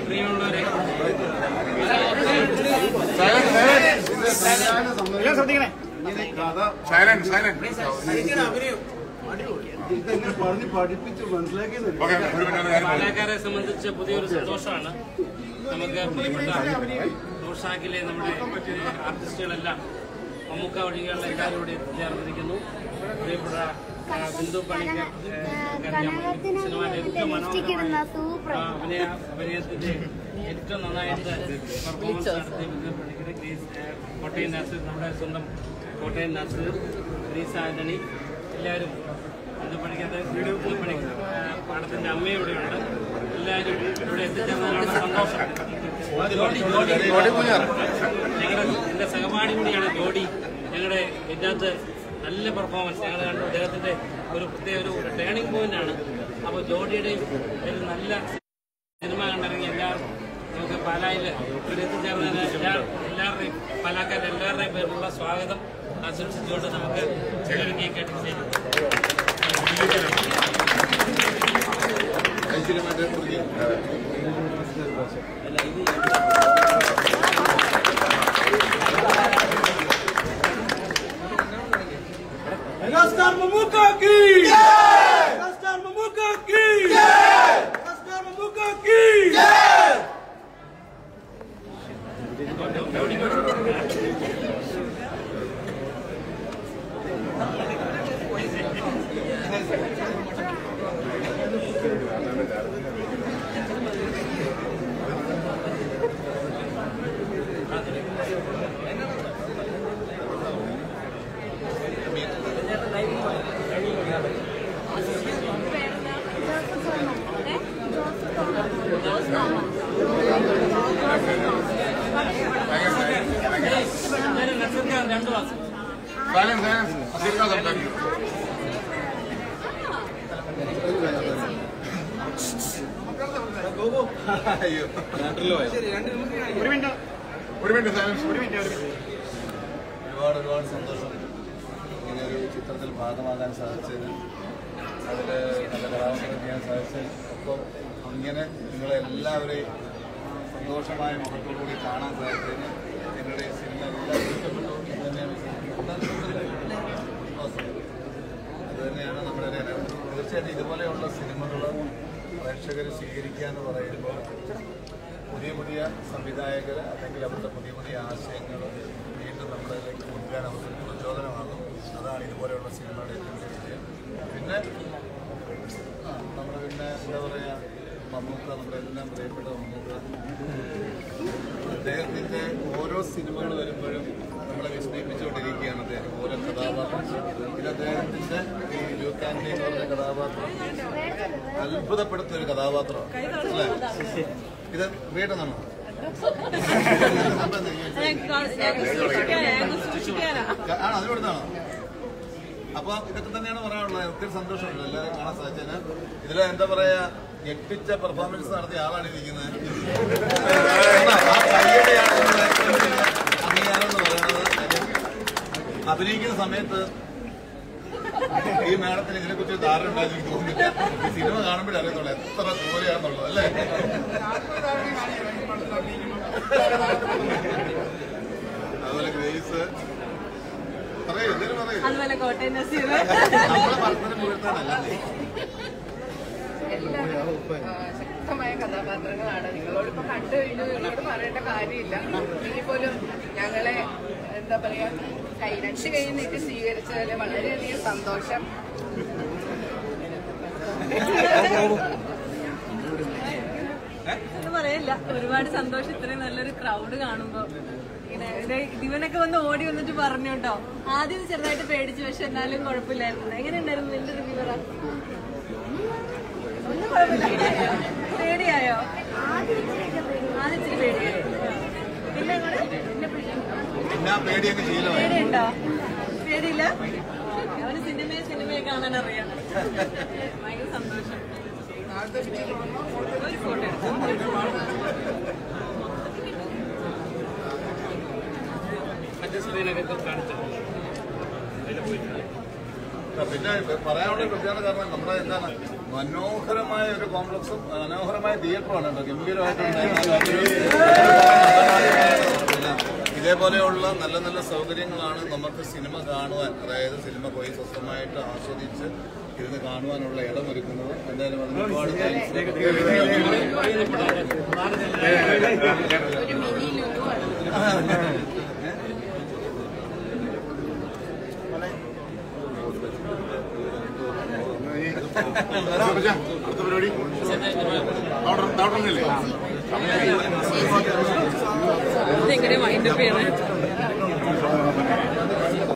പ്രിയമുള്ളവരെ silent silent സംബന്ധിച്ച് പുതിയൊരു സന്തോഷമാണ്. നമുക്ക് പ്രിയപ്പെട്ട നൂർഷാക്കിലെ നമ്മുടെ ആർട്ടിസ്റ്റുകളെല്ലാം മമ്മൂക്ക ഒഴികെയുള്ള ഇവിടെ എത്തിച്ചേർന്നിരിക്കുന്നു പ്രിയപ്പെട്ട ബിന്ദു പണിക്കർ ഏറ്റവും കോട്ടയം നാസർ നമ്മുടെ സ്വന്തം കോട്ടയം നാസർ ഗ്രീസ് ആന്റണി എല്ലാവരും ഇത് പഠിക്കാത്ത വീഡിയോ പണിക്കർ ആ, പാടത്തിന്റെ അമ്മയോടെയുണ്ട് എല്ലാവരും ഇവിടെ എത്തിച്ചേർന്നതിനുള്ള സന്തോഷം ഞങ്ങളുടെ എന്റെ സഹപാഠി കൂടിയാണ് ജോഡി. ഞങ്ങളുടെ ഇതിനകത്ത് നല്ല പെർഫോമൻസ് ഞങ്ങൾ കണ്ടു. അദ്ദേഹത്തിന്റെ ഒരു പ്രത്യേക ഒരു ടേണിംഗ് പോയിന്റ് ആണ്. അപ്പോൾ ജോഡിയുടെയും ഒരു നല്ല സിനിമ കണ്ടിറങ്ങി എല്ലാവരും നമുക്ക് പാലായിൽ ഇവിടെ എത്തിച്ചേർന്ന എല്ലാ എല്ലാവരുടെയും പാലാക്കാരുടെ എല്ലാവരുടെയും പേരിലുള്ള സ്വാഗതം ആശംസിച്ചുകൊണ്ട് നമുക്ക് ചെറിയൊരു കേക്ക് അല്ല ചെയ്യും ಪ್ರಮುಖ ಕಿ സംസാരിക്കും മിനിറ്റ് സൈലൻസ് ഒരു മിനിറ്റ് ഒരുപാട് ഒരുപാട് സന്തോഷം ഇങ്ങനെ ഒരു ചിത്രത്തിൽ ഭാഗമാകാൻ സാധിച്ചതിന് അതിൽ നല്ല കലാവസ്ഥ ചെയ്യാൻ സാധിച്ചത്. ഒപ്പം ഇങ്ങനെ നിങ്ങളെല്ലാവരെയും സന്തോഷമായ മുഖത്തോടുകൂടി കാണാൻ സാധിച്ചതിന് നിങ്ങളുടെ ഈ സിനിമ എല്ലാം ഇഷ്ടപ്പെട്ടു. അത് തന്നെയാണ് നമ്മുടെ. തീർച്ചയായിട്ടും ഇതുപോലെയുള്ള സിനിമകൾ പ്രേക്ഷകർ സ്വീകരിക്കുക എന്ന് പറയുമ്പോൾ പുതിയ പുതിയ സംവിധായകർ അല്ലെങ്കിൽ അവരുടെ പുതിയ പുതിയ ആശയങ്ങൾ വീണ്ടും നമ്മളിലേക്ക് കൊണ്ടുവരാൻ അവർക്ക് പ്രചോദനമാകും. അതാണ് ഇതുപോലെയുള്ള സിനിമയുടെ ഏറ്റവും വലിയ വിജയം. പിന്നെ നമ്മൾ പിന്നെ എന്താ പറയുക മമ്മൂക്ക നമ്മുടെ എല്ലാം പ്രിയപ്പെട്ട മമ്മൂക്ക. അദ്ദേഹത്തിന്റെ ഓരോ സിനിമകൾ വരുമ്പോഴും നമ്മളെ വിസ്മയിപ്പിച്ചുകൊണ്ടിരിക്കുകയാണ് അദ്ദേഹം. ഓരോ കഥാപാത്രം. ഇത് അദ്ദേഹത്തിന്റെ ഈ ആൻഡി എന്ന് പറഞ്ഞ കഥാപാത്രം. അത്ഭുതപ്പെടുത്തുന്ന ഒരു കഥാപാത്രം. അല്ലേ? ഇത് വീട്ടെന്നാണോ ആണോ അതിലൂടെന്നാണോ അപ്പൊ ഇതൊക്കെ തന്നെയാണ് പറയാനുള്ളത്. ഒത്തിരി സന്തോഷമുണ്ട്. എല്ലാവരും കാണാൻ സാധിച്ചതിന്. ഇതിൽ എന്താ പറയാ ഞെട്ടിച്ച പെർഫോമൻസ് നടത്തിയ ആളാണ് ഇരിക്കുന്നത്. അഭിനയിക്കുന്ന സമയത്ത് ഈ മേഡത്തിന് ഇതിനെ കുറിച്ച് ധാരണ ഉണ്ടായിരുന്നു എനിക്ക് തോന്നുന്നില്ല. ഈ സിനിമ കാണുമ്പോഴേ അറിയത്തുള്ളൂ. എത്ര ജോലിയാണെന്നുള്ളത് അല്ലേ? അതുപോലെ ഗ്രേസ് അതുപോലെ കോട്ടയം നസീർ. ശക്തമായ കഥാപാത്രങ്ങളാണ്. നിങ്ങളോട് ഇപ്പൊ കണ്ടു കഴിഞ്ഞു നിങ്ങളോട് പറയേണ്ട കാര്യമില്ല. ഇനിയിപ്പോലും ഞങ്ങളെ എന്താ പറയാ കൈ രണ്ട് കൈ നീട്ടി സ്വീകരിച്ചതിൽ വളരെയധികം സന്തോഷം. പറയില്ല ഒരുപാട് സന്തോഷം. ഇത്രയും നല്ലൊരു ക്രൗഡ് കാണുമ്പോ. ഇവനൊക്കെ വന്ന് ഓടി വന്നിട്ട് പറഞ്ഞു കേട്ടോ ആദ്യം ചെറുതായിട്ട് പേടിച്ചു. പക്ഷെ എന്നാലും കുഴപ്പമില്ലായിരുന്നു. എങ്ങനെ ഉണ്ടായിരുന്നു നിന്റെ റിവ്യൂ പറ ഒന്നും കുഴപ്പമില്ല. പേടിയായോ? ആദ്യം ഇച്ചിരി പേടിയായോ പിന്നെ പേടിയുണ്ടോ? പേടിയില്ല? അവന് സിനിമയെ സിനിമയെ കാണാൻ അറിയാം ഭയങ്കര സന്തോഷം. പിന്നെ പറയാനുള്ള പ്രത്യേകത കാരണം നമ്മുടെ എന്താണ് മനോഹരമായ ഒരു കോംപ്ലക്സും മനോഹരമായ തിയേറ്ററുമാണ് കേട്ടോ. ഗംഭീരമായിട്ടുണ്ട് ഇതേപോലെയുള്ള നല്ല നല്ല സൗകര്യങ്ങളാണ് നമുക്ക് സിനിമ കാണുവാൻ അതായത് സിനിമ പോയി സ്വസ്ഥമായിട്ട് ആസ്വദിച്ച് ഇരുന്ന് കാണുവാനുള്ള ഇടം ഒരുക്കുന്നത് എന്തായാലും അതിന് ഒരുപാട് താങ്ക്സ് ഒരു മിനി ലുലു ആണ് അടുത്ത പരിപാടി ഇതെങ്ങനെ വൈൻഡപ്പ് ചെയ്യണേ?